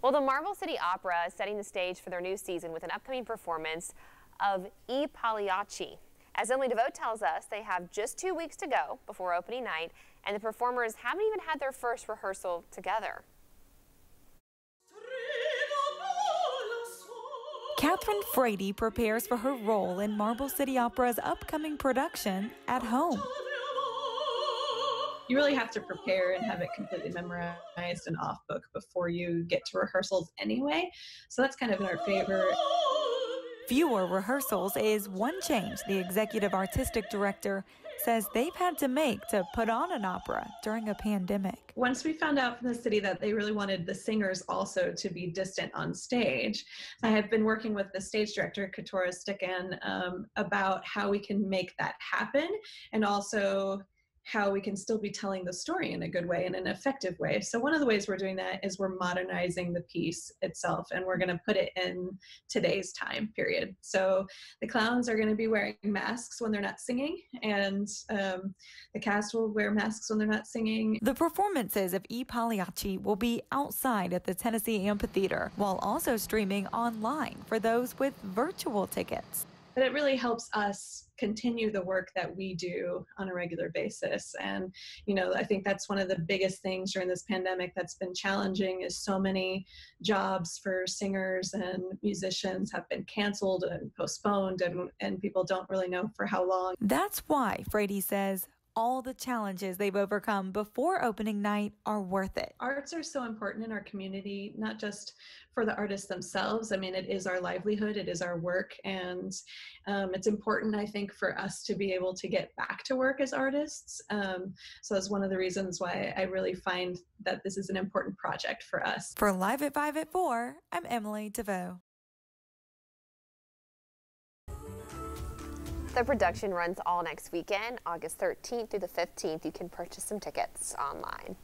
Well, the Marble City Opera is setting the stage for their new season with an upcoming performance of I Pagliacci. As Emily DeVoe tells us, they have just two weeks to go before opening night, and the performers haven't even had their first rehearsal together. Catherine Frady prepares for her role in Marble City Opera's upcoming production at home you really have to prepare and have it completely memorized and off book before you get to rehearsals anyway. So that's kind of in our favor. Fewer rehearsals is one change the executive artistic director says they've had to make to put on an opera during a pandemic. Once we found out from the city that they really wanted the singers also to be distant on stage, I have been working with the stage director, Katora Stickan, um, about how we can make that happen and also how we can still be telling the story in a good way in an effective way. So one of the ways we're doing that is we're modernizing the piece itself and we're going to put it in today's time period. So the clowns are going to be wearing masks when they're not singing and um, the cast will wear masks when they're not singing. The performances of I Pagliacci will be outside at the Tennessee Amphitheater while also streaming online for those with virtual tickets but it really helps us continue the work that we do on a regular basis. And you know i think that's one of the biggest things during this pandemic that's been challenging is so many jobs for singers and musicians have been canceled and postponed and, and people don't really know for how long. That's why frady says all the challenges they've overcome before opening night are worth it. Arts are so important in our community, not just for the artists themselves. I mean, it is our livelihood, it is our work, and um, it's important, I think, for us to be able to get back to work as artists. Um, so that's one of the reasons why I really find that this is an important project for us. For Live at 5 at 4, I'm Emily DeVoe. The production runs all next weekend, August 13th through the 15th. You can purchase some tickets online.